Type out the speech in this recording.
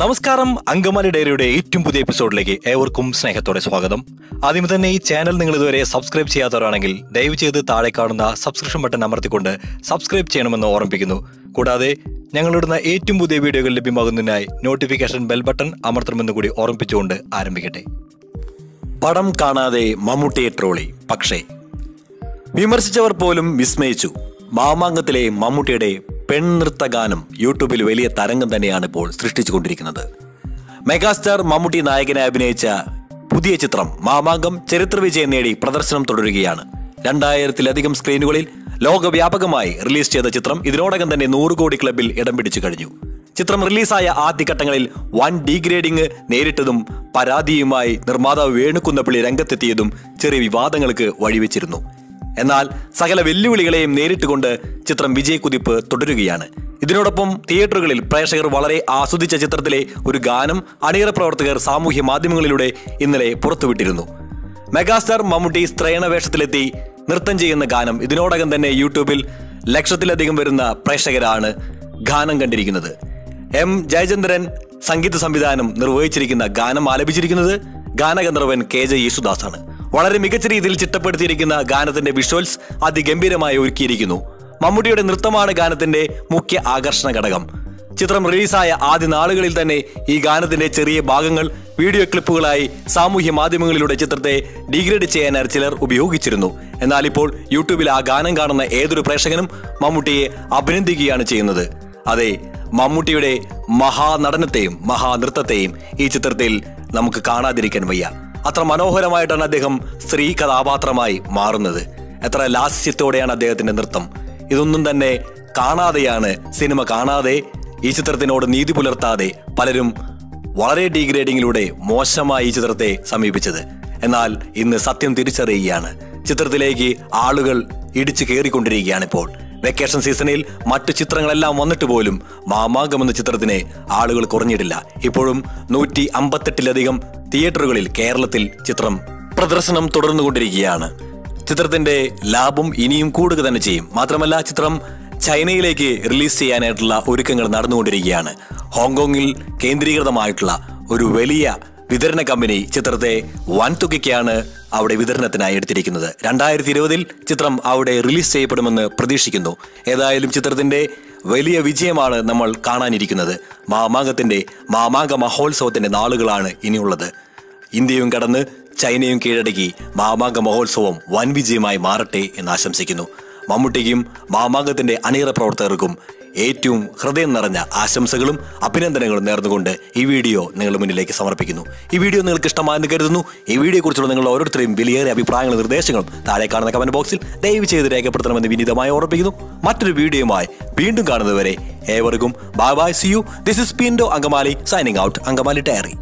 നമസ്കാരം അങ്കമാലി ഡയറിയുടെ ഏറ്റവും പുതിയ എപ്പിസോഡിലേക്ക് ഏവർക്കും സ്നേഹത്തോടെ സ്വാഗതം. ആദ്യം തന്നെ ഈ ചാനൽ നിങ്ങൾ ഇതുവരെ സബ്സ്ക്രൈബ് ചെയ്യാത്തവരാണെങ്കിൽ ദയവ് ചെയ്ത് താഴെ കാണുന്ന സബ്സ്ക്രിപ്ഷൻ ബട്ടൺ അമർത്തിക്കൊണ്ട് സബ്സ്ക്രൈബ് ചെയ്യണമെന്ന് ഓർമ്മിപ്പിക്കുന്നു. കൂടാതെ ഞങ്ങളിടുന്ന ഏറ്റവും പുതിയ വീഡിയോകൾ ലഭ്യമാകുന്നതിനായി നോട്ടിഫിക്കേഷൻ ബെൽ ബട്ടൺ അമർത്തണമെന്ന് കൂടി ഓർമ്മിപ്പിച്ചുകൊണ്ട് ആരംഭിക്കട്ടെ. പടം കാണാതെ മമ്മൂട്ടിയെ ട്രോളി. പക്ഷേ വിമർശിച്ചവർ പോലും വിസ്മയിച്ചു. മാമാങ്കത്തിലെ മമ്മൂട്ടിയുടെ പെൺനൃത്ത ഗാനം യൂട്യൂബിൽ വലിയ തരംഗം തന്നെയാണ് ഇപ്പോൾ സൃഷ്ടിച്ചുകൊണ്ടിരിക്കുന്നത്. മെഗാസ്റ്റാർ മമ്മൂട്ടി നായകനെ അഭിനയിച്ച പുതിയ ചിത്രം മാമാങ്കം ചരിത്ര വിജയം നേടി പ്രദർശനം തുടരുകയാണ്. രണ്ടായിരത്തിലധികം സ്ക്രീനുകളിൽ ലോകവ്യാപകമായി റിലീസ് ചെയ്ത ചിത്രം ഇതിനോടകം തന്നെ നൂറ് കോടി ക്ലബിൽ ഇടം പിടിച്ചു കഴിഞ്ഞു. ചിത്രം റിലീസായ ആദ്യഘട്ടങ്ങളിൽ വൻ ഡീഗ്രേഡിംഗ് നേരിട്ടതും പരാതിയുമായി നിർമ്മാതാവ് വേണുകുന്നപ്പിള്ളി രംഗത്തെത്തിയതും ചെറിയ വിവാദങ്ങൾക്ക് വഴിവെച്ചിരുന്നു. എന്നാൽ സകല വെല്ലുവിളികളെയും നേരിട്ടുകൊണ്ട് ചിത്രം വിജയക്കുതിപ്പ് തുടരുകയാണ്. ഇതിനോടൊപ്പം തിയേറ്ററുകളിൽ പ്രേക്ഷകർ വളരെ ആസ്വദിച്ച ചിത്രത്തിലെ ഒരു ഗാനം അണിയറ പ്രവർത്തകർ സാമൂഹ്യ മാധ്യമങ്ങളിലൂടെ ഇന്നലെ പുറത്തുവിട്ടിരുന്നു. മെഗാസ്റ്റാർ മമ്മൂട്ടി സ്ത്രയണ വേഷത്തിലെത്തി നൃത്തം ചെയ്യുന്ന ഗാനം ഇതിനോടകം തന്നെ യൂട്യൂബിൽ ലക്ഷത്തിലധികം വരുന്ന പ്രേക്ഷകരാണ് ഗാനം കണ്ടിരിക്കുന്നത്. എം ജയചന്ദ്രൻ സംഗീത സംവിധാനം നിർവഹിച്ചിരിക്കുന്ന ഗാനം ആലപിച്ചിരിക്കുന്നത് ഗാനഗന്ധർവൻ കെ ജെ യേശുദാസാണ്. വളരെ മികച്ച രീതിയിൽ ചിട്ടപ്പെടുത്തിയിരിക്കുന്ന ഗാനത്തിന്റെ വിഷ്വൽസ് അതിഗംഭീരമായി ഒരുക്കിയിരിക്കുന്നു. മമ്മൂട്ടിയുടെ നൃത്തമാണ് ഗാനത്തിന്റെ മുഖ്യ ആകർഷണ ഘടകം. ചിത്രം റിലീസായ ആദ്യ നാളുകളിൽ തന്നെ ഈ ഗാനത്തിന്റെ ചെറിയ ഭാഗങ്ങൾ വീഡിയോ ക്ലിപ്പുകളായി സാമൂഹ്യ മാധ്യമങ്ങളിലൂടെ ചിത്രത്തെ ഡീഗ്രേഡ് ചെയ്യാനായി ചിലർ ഉപയോഗിച്ചിരുന്നു. എന്നാൽ ഇപ്പോൾ യൂട്യൂബിൽ ആ ഗാനം കാണുന്ന ഏതൊരു പ്രേക്ഷകനും മമ്മൂട്ടിയെ അഭിനന്ദിക്കുകയാണ് ചെയ്യുന്നത്. അതെ മമ്മൂട്ടിയുടെ മഹാനടനത്തെയും മഹാനൃത്തത്തെയും ഈ ചിത്രത്തിൽ നമുക്ക് കാണാതിരിക്കാൻ വയ്യ. അത്ര മനോഹരമായിട്ടാണ് അദ്ദേഹം സ്ത്രീ കഥാപാത്രമായി മാറുന്നത്. എത്ര ലാസ്യത്തോടെയാണ് അദ്ദേഹത്തിന്റെ നൃത്തം. ഇതൊന്നും തന്നെ കാണാതെയാണ് സിനിമ കാണാതെ ഈ ചിത്രത്തിനോട് നീതി പുലർത്താതെ പലരും വളരെ ഡീഗ്രേഡിങ്ങിലൂടെ മോശമായി ഈ ചിത്രത്തെ സമീപിച്ചത്. എന്നാൽ ഇന്ന് സത്യം തിരിച്ചറിയുകയാണ്. ചിത്രത്തിലേക്ക് ആളുകൾ ഇടിച്ചു കയറിക്കൊണ്ടിരിക്കുകയാണ് ഇപ്പോൾ. വെക്കേഷൻ സീസണിൽ മറ്റു ചിത്രങ്ങളെല്ലാം വന്നിട്ട് പോലും മാമാകം എന്ന ചിത്രത്തിനെ ആളുകൾ കുറഞ്ഞിട്ടില്ല ഇപ്പോഴും നൂറ്റി അമ്പത്തെട്ടിലധികം തിയേറ്ററുകളിൽ കേരളത്തിൽ ചിത്രം പ്രദർശനം തുടർന്നുകൊണ്ടിരിക്കുകയാണ്. ചിത്രത്തിന്റെ ലാഭം ഇനിയും കൂടുക തന്നെ ചെയ്യും. മാത്രമല്ല ചിത്രം ചൈനയിലേക്ക് റിലീസ് ചെയ്യാനായിട്ടുള്ള ഒരുക്കങ്ങൾ നടന്നുകൊണ്ടിരിക്കുകയാണ്. ഹോങ്കോങ്ങിൽ കേന്ദ്രീകൃതമായിട്ടുള്ള ഒരു വലിയ വിതരണ കമ്പനി ചിത്രത്തെ വൻതുകയ്ക്കാണ് അവിടെ വിതരണത്തിനായി എടുത്തിരിക്കുന്നത്. രണ്ടായിരത്തി ഇരുപതിൽ ചിത്രം അവിടെ റിലീസ് ചെയ്യപ്പെടുമെന്ന് പ്രതീക്ഷിക്കുന്നു. ഏതായാലും ചിത്രത്തിന്റെ വലിയ വിജയമാണ് നമ്മൾ കാണാനിരിക്കുന്നത്. മാമാങ്കത്തിന്റെ മാമാങ്ക മഹോത്സവത്തിന്റെ നാളുകളാണ് ഇനിയുള്ളത്. ഇന്ത്യയും കടന്ന് ചൈനയും കീഴടക്കി മാമാങ്ക മഹോത്സവം വൻ വിജയമായി മാറട്ടെ എന്ന് ആശംസിക്കുന്നു. മമ്മൂട്ടിക്കും മാമാങ്കത്തിന്റെ അണിയറ പ്രവർത്തകർക്കും ഏറ്റവും ഹൃദയം നിറഞ്ഞ ആശംസകളും അഭിനന്ദനങ്ങളും നേർന്നുകൊണ്ട് ഈ വീഡിയോ നിങ്ങളുടെ മുന്നിലേക്ക് സമർപ്പിക്കുന്നു. ഈ വീഡിയോ നിങ്ങൾക്ക് ഇഷ്ടമായെന്ന് കരുതുന്നു. ഈ വീഡിയോയെക്കുറിച്ചുള്ള നിങ്ങളുടെ ഓരോരുത്തരെയും വിലയേറിയ അഭിപ്രായങ്ങളും നിർദ്ദേശങ്ങളും താഴെ കാണുന്ന കമന്റ് ബോക്സിൽ ദയവ് ചെയ്ത് രേഖപ്പെടുത്തണമെന്ന് വിനീതമായി ഓർപ്പിക്കുന്നു മറ്റൊരു വീഡിയോയുമായി വീണ്ടും കാണുന്നതുവരെ ഏവർക്കും bye bye see you this is പിൻഡോ Angamaly signing out Angamaly diary